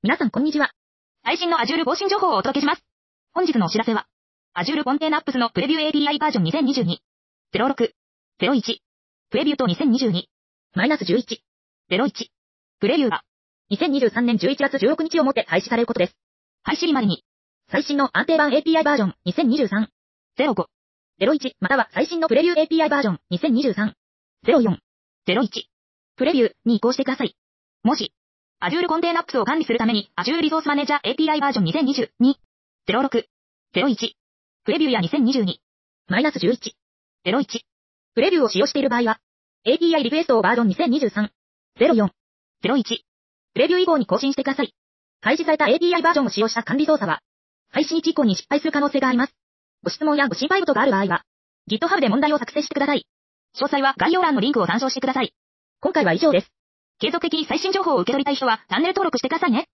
皆さんこんにちは。最新の Azure 更新情報をお届けします。本日のお知らせは、Azure Container Apps のプレビュー API バージョン2022、06、01、プレビューと2022、マイナス11、01、プレビューが、2023年11月16日をもって廃止されることです。廃止日までに、最新の安定版 API バージョン2023、05、01または最新のプレビュー API バージョン2023、04、01、プレビューに移行してください。もし、Azure コンテーナップスを管理するために Azure リソースマネージャー API バージョン2022、06、01、プレビューや2022-11-01、プレビューを使用している場合は、API リクエストをバージョン2023、04、01、プレビュー以降に更新してください。開示された API バージョンを使用した管理操作は、配信1以降に失敗する可能性があります。ご質問やご心配事がある場合は、GitHub で問題を作成してください。詳細は概要欄のリンクを参照してください。今回は以上です。継続的最新情報を受け取りたい人はチャンネル登録してくださいね。